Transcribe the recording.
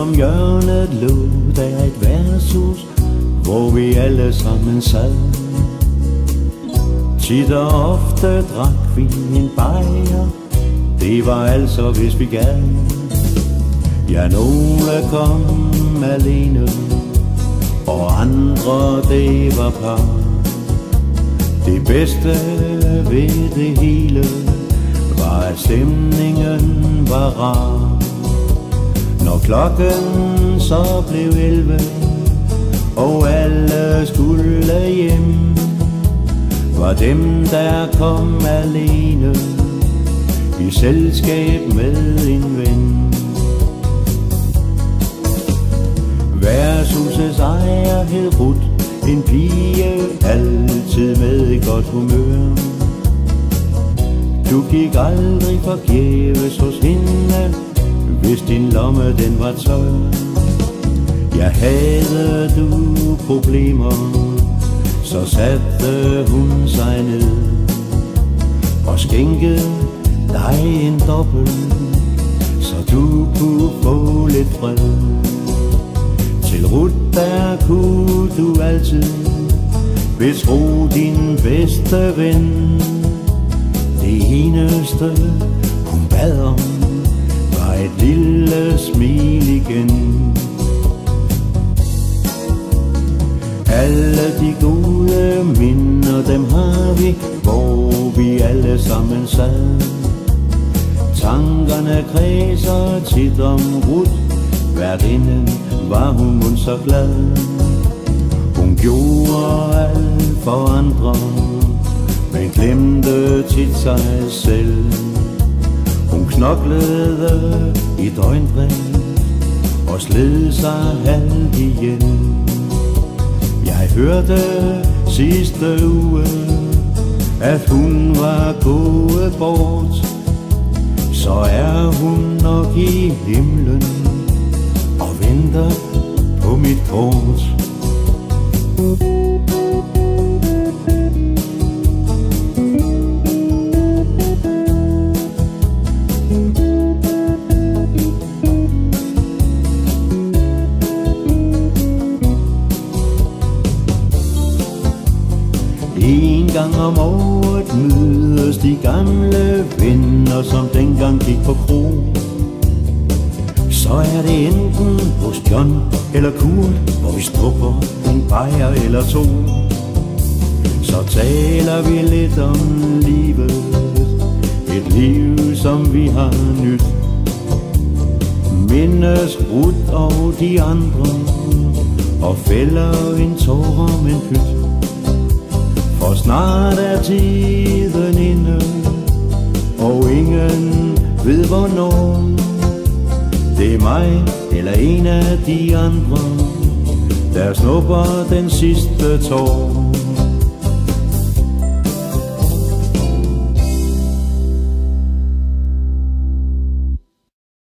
om hjørnet lå der et værtshus, hvor vi alle sammen sad. Tid og ofte drak vi en bajer, det var altså hvis vi gad. Ja, nogle kom alene, og andre det var par. Det bedste ved det hele var, at stemningen var rar. Klokken så blev 11, og alle skulle hjem, var dem, der kom alene, i selskab med en ven. Værshusets ejer hed Rut en pige, altid med et godt humør. Du gik aldrig forkert hvis din lomme den var tør. Jeg havde du problemer, så satte hun sig ned og skænkede dig en dobbelt, så du kunne få lidt fred. Til Rut der kunne du altid betro din bedste ven. Det eneste hun bad om var et lille smil igen. Alle de gode minder, dem har vi, hvor vi alle sammen sad. Tankerne kredser tit om Ruth, værtinden var hun mun så glad. Hun gjorde alt for andre, men glemte tit sig selv. Hun knoklede i døgndrift og sled sig halvt igen Jeg hørte sidste uge, at hun var gået bort. Så er hun nok i himlen En gang om året mødes de gamle venner, som dengang gik på kro. Så er det enten hos John eller Kurt, hvor vi snupper en bajer eller to. Så taler vi lidt om livet, liv som vi har nyt. Mindes Rut og de andre, og fælder en tår om en pyt. For snart er tiden inde, og ingen ved hvornår. Det er mig eller en af de andre, der snupper den sidste tår.